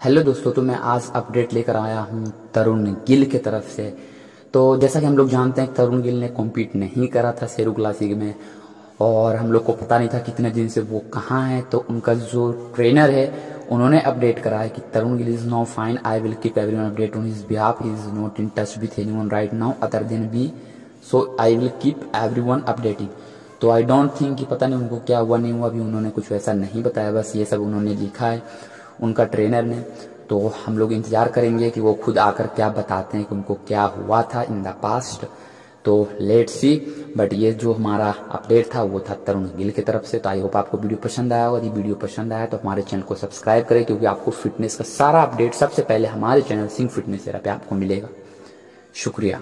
Hello दोस्तों तो मैं आज अपडेट लेकर आया हूँ तरुण गिल के तरफ़ से। तो जैसा कि हम लोग जानते हैं, तरुण गिल ने कॉम्पीट नहीं करा था शेरू क्लासिक में, और हम लोग को पता नहीं था कितने दिन से वो कहाँ है। तो उनका जो ट्रेनर है, उन्होंने अपडेट करा है कि Tarun Gill is no fine I will keep every update on his behalf he is not in touch with any one right now other than be so I will keep every one updating तो I don't think कि पता नहीं उनको क्या हुआ, नहीं हुआ, अभी उन्होंने कुछ वैसा नहीं बताया, बस ये सब उन्होंने लिखा है। उनका ट्रेनर ने तो हम लोग इंतज़ार करेंगे कि वो खुद आकर क्या बताते हैं कि उनको क्या हुआ था इन द पास्ट तो लेट सी बट ये जो हमारा अपडेट था, वो था तरुण गिल की तरफ़ से. तो आई होप आपको वीडियो पसंद आया और यदि वीडियो पसंद आया तो हमारे चैनल को सब्सक्राइब करें, क्योंकि आपको फिटनेस का सारा अपडेट सबसे पहले हमारे चैनल सिंह फिटनेस पे आपको मिलेगा। शुक्रिया।